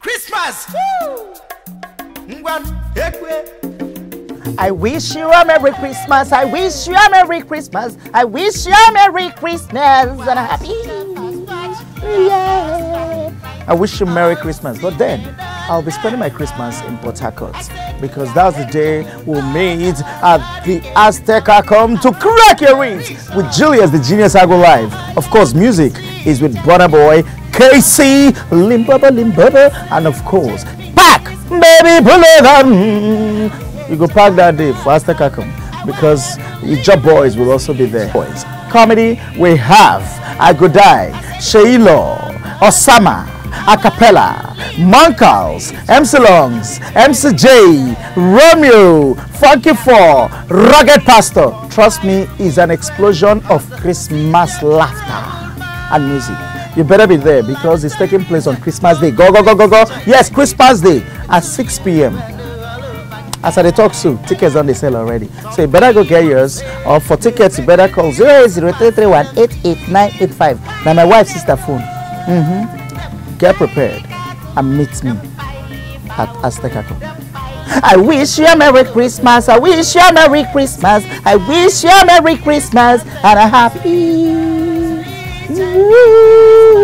Christmas! Ngwan, ekwe. I wish you a Merry Christmas. I wish you a Merry Christmas. I wish you a Merry Christmas and a Happy Yeah. I wish you a Merry Christmas. But then I'll be spending my Christmas in Port Harcourt because that's the day we'll meet at the Azteca Come to crack your ribs with Julius the Genius Agwu Live. Of course, music is with Burna Boy, KCee, Limbaba Limbaba, and of course, Pack Baby on. You go pack that day Azteca Come because job boys will also be there. Boys. Comedy, we have Agodai, Sheilo, Osama, Acapella, Monkals, MC Longs, MCJ, Romeo, Funky Four, Rugged Pastor. Trust me, is an explosion of Christmas laughter and music. You better be there because it's taking place on Christmas Day. Go, go, go, go, go. Yes, Christmas Day at 6 p.m. As I talk so, tickets on the sale already. So you better go get yours. Or for tickets, you better call 08033188985. Now my wife's sister phone. Mm-hmm. Get prepared and meet me at Azteca Cup. I wish you a Merry Christmas. I wish you a Merry Christmas. I wish you a Merry Christmas and a Happy. Yeah.